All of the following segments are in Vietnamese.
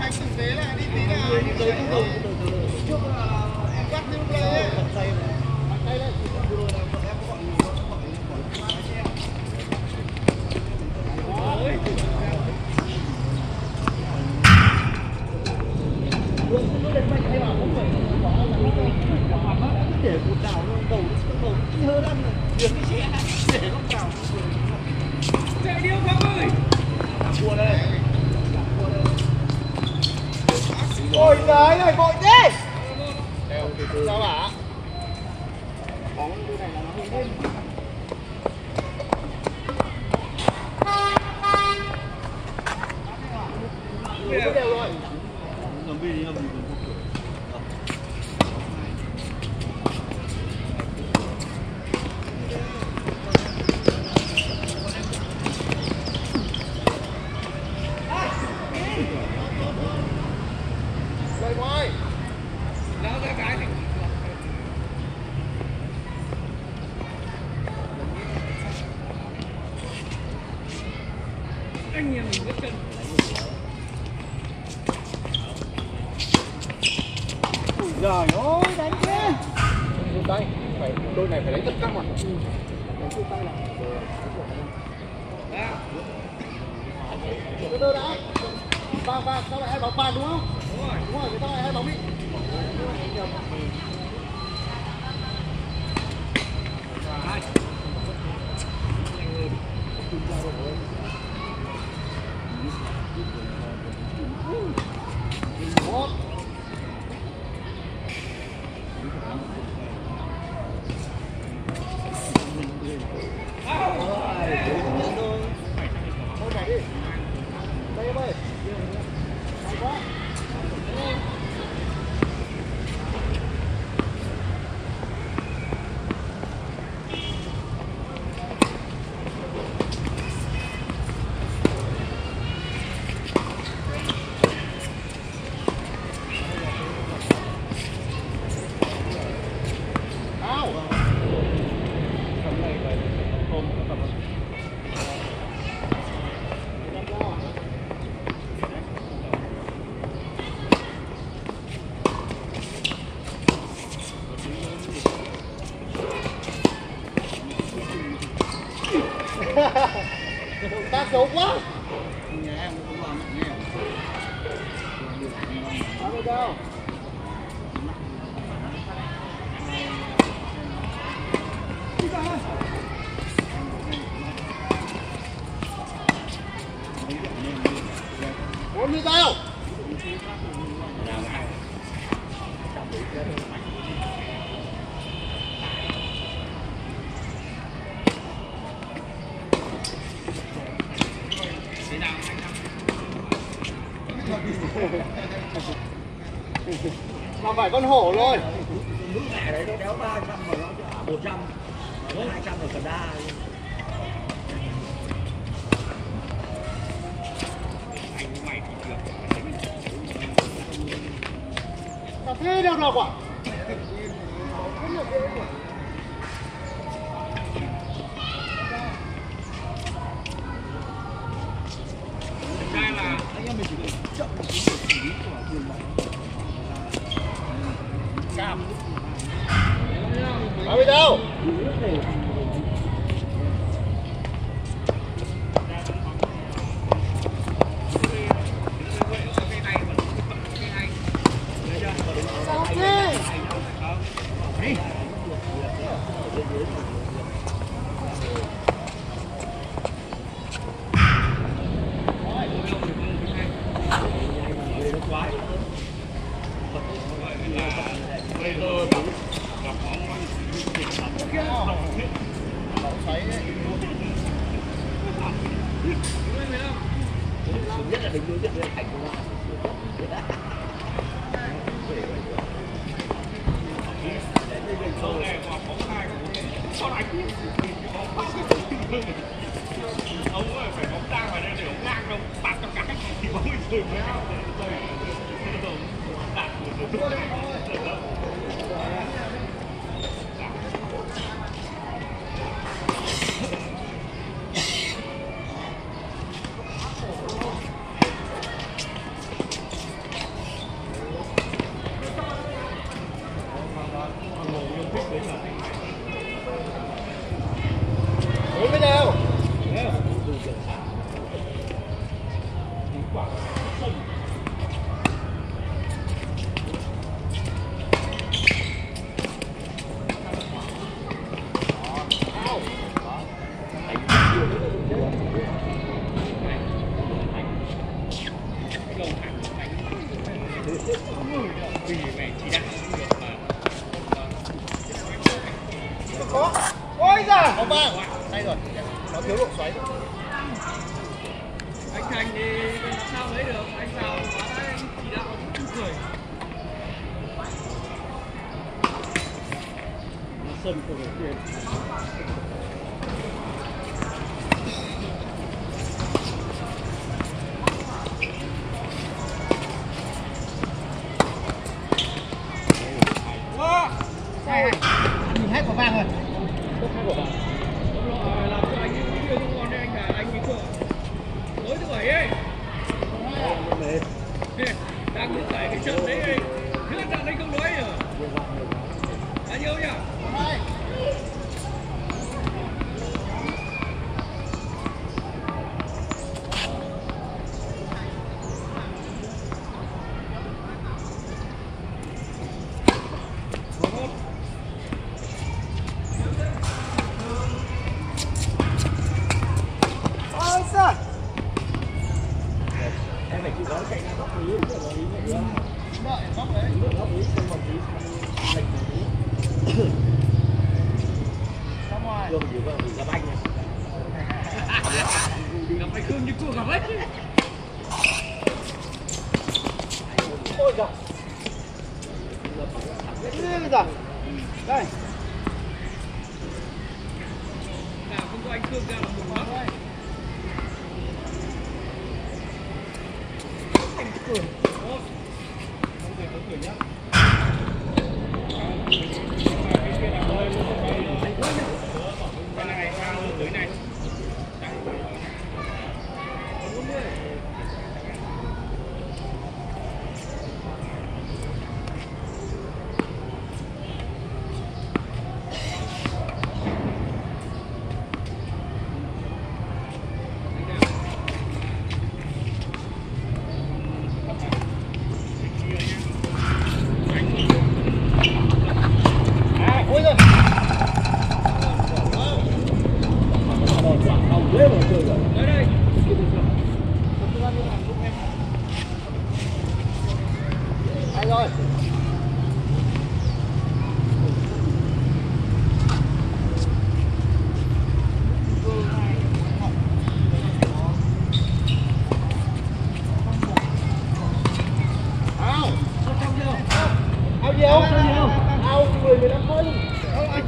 Anh thực tế là đi tí là đi tới cũng không trước là cắt đi lúc đấy tay tay lên vừa rồi là bọn em có gọi gọi để một đảo đầu đầu hơ lăn việc cái xe để nó đảo chạy điêu không ơi cua đây giời ơi vội thế. Sao hả bóng như này là nó hơi lên đều rồi ngầm đi ngầm đi Rồi ngoài. Trời ơi, đánh thế. Đôi tay, phải đôi này phải lấy tất căng mà. Đánh tay là. Từ từ đã. ba ba sao lại hai bóng bàn đúng không? Đúng rồi. Đúng rồi, sao lại hai bóng bị. Một. Thôi nhảy đi. Đây em ơi. Hay quá. Ao. Động tác xấu quá. nhà em cũng làm nghe Bắn vào đâu? Bốn đi tao. Mà phải con hổ rồi. mức mẹ đấy nó đéo 300 mà nó 100 200 là cần đa hình như rất là thành công Sao lại cứ bóng bao cái Ông phải bóng ra mà đây để ông ngang đâu Tạt trong cái thì bóng bị rời với ao Rồi, rồi, rồi, rồi, rồi, rồi, rồi, rồi, rồi, rồi, rồi, rồi, ากเลย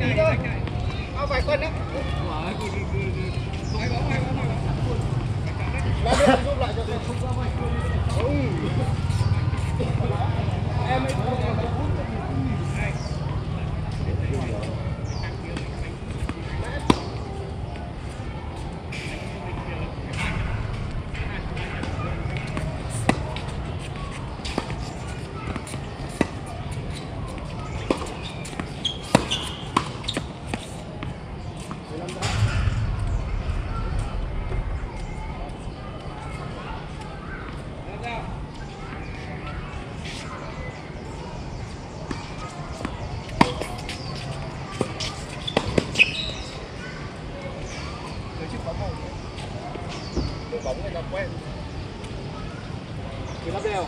tí thôi Nó vài phân đấy Máy bóng, máy bóng, máy bóng Lá đưa giúp lại cho tôi Không Em ấy bóng người ta quen. Thì lắp đeo.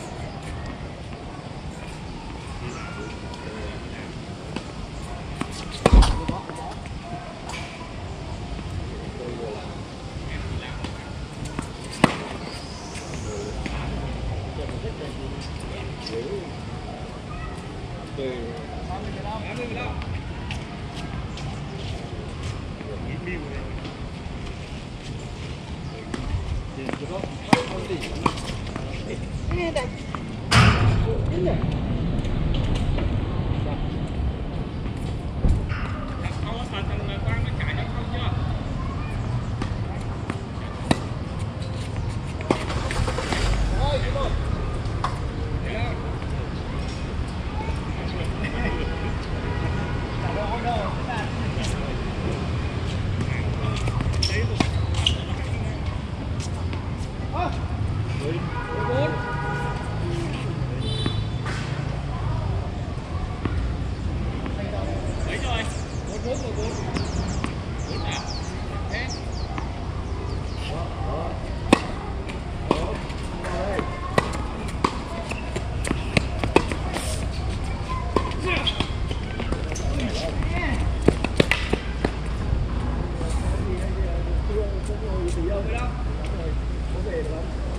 Cắt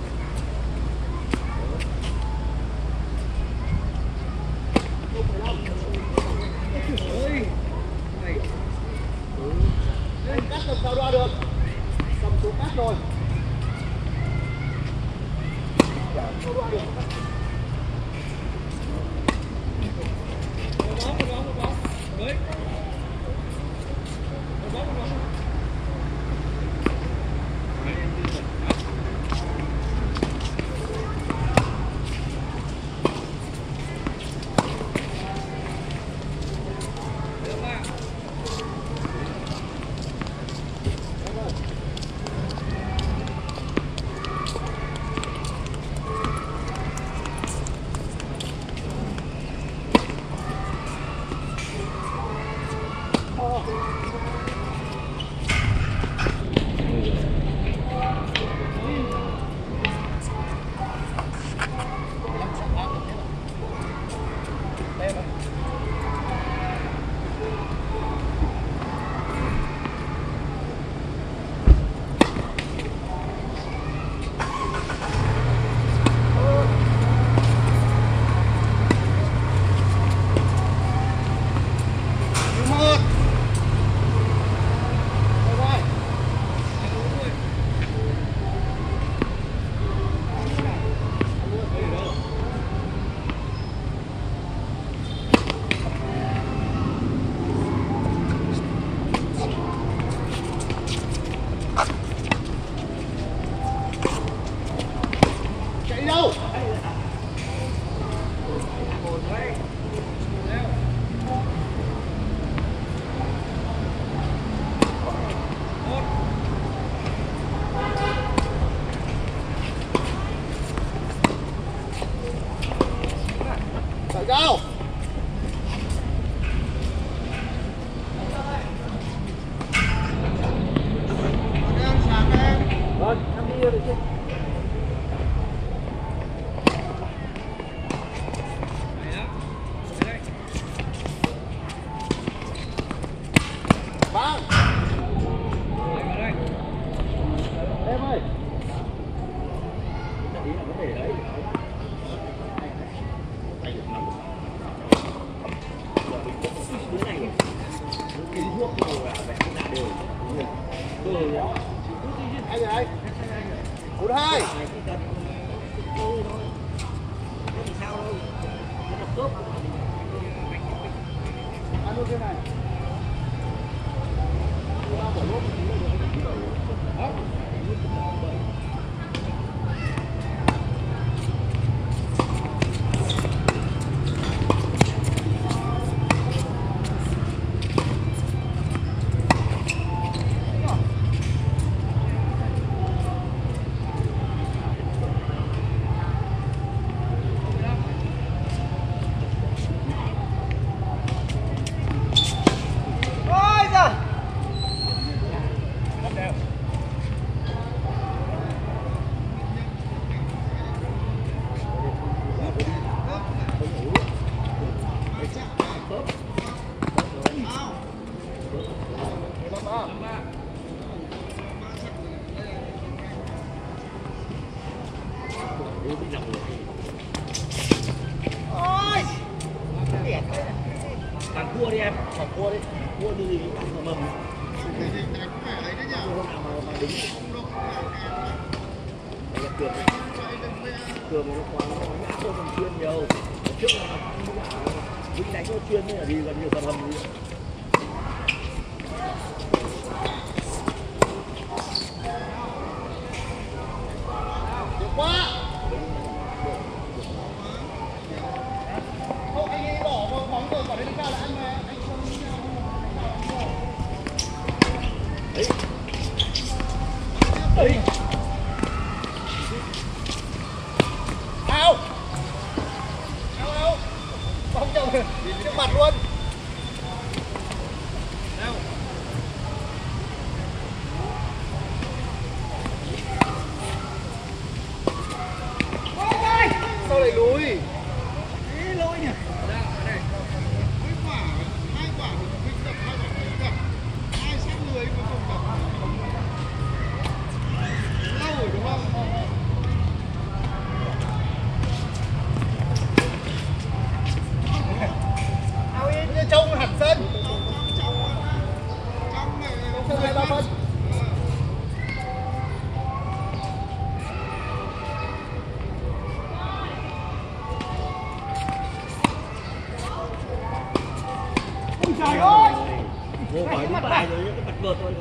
cua đi em. Chọn cua đi. Cua đi thì ăn mà mầm. Cái gì đánh phải ấy đấy nhỉ cua nào mà đứng cường nó quá nó ngã vô phần chuyên nhiều. Trước là vĩnh đánh nó chuyên nên là đi gần như phần hầm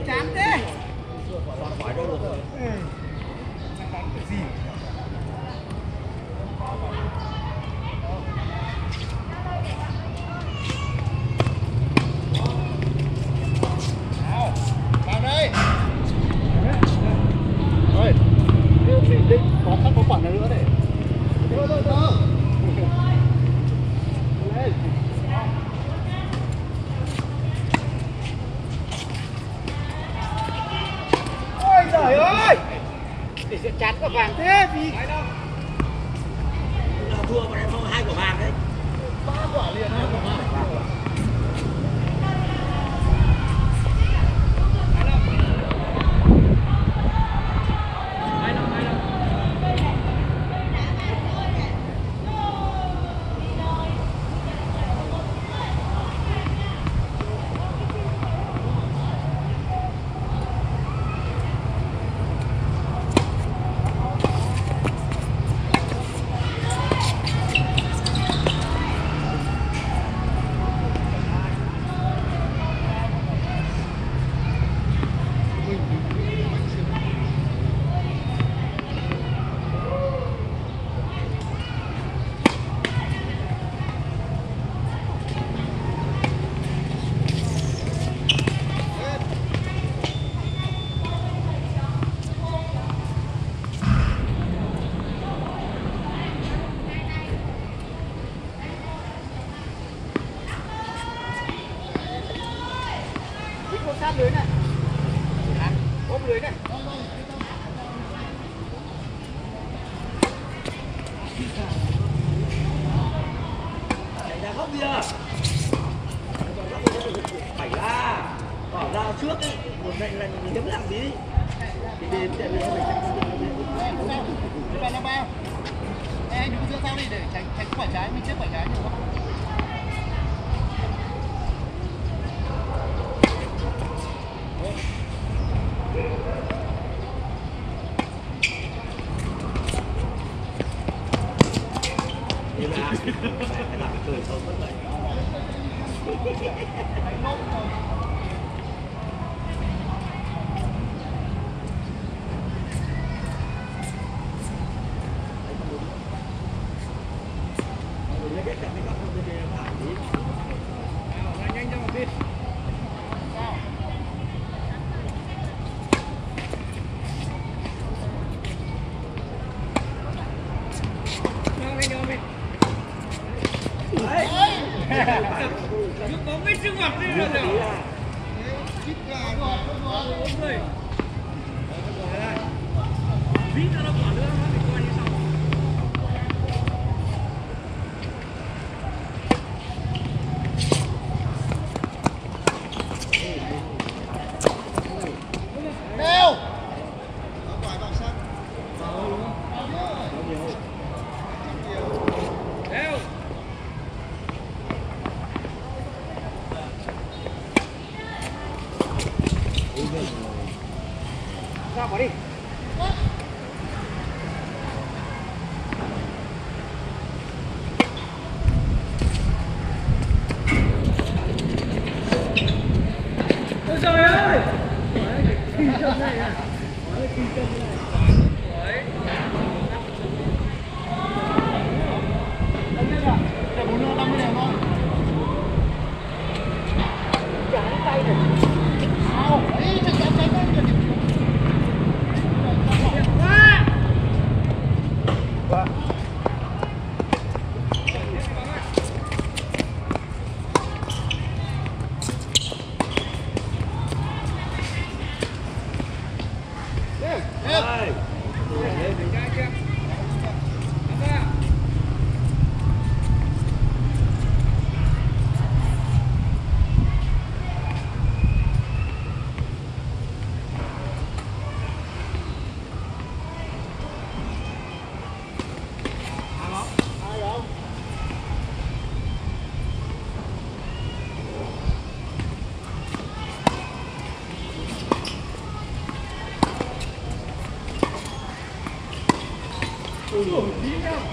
chán thế ừ. I'm not going to Sorvilha!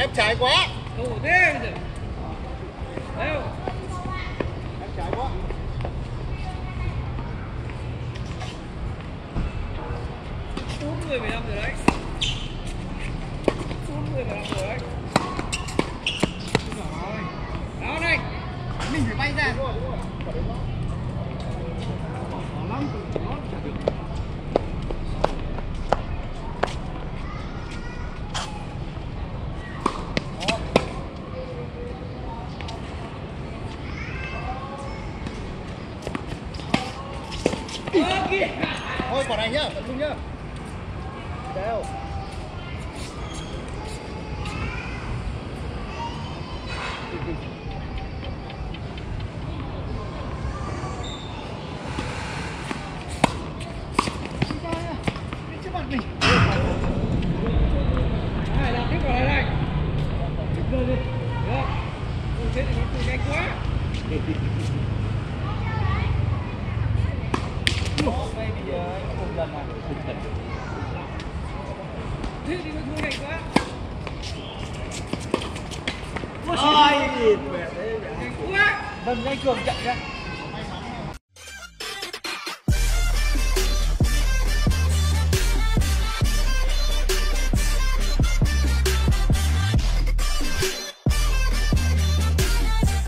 em chạy quá. Đủ thế Đấy không? Em trái quá. Xuống 10 15 rồi đấy. Xuống 10 15 rồi đấy. Đó đây. Mình phải bay ra. Đúng rồi, đúng rồi.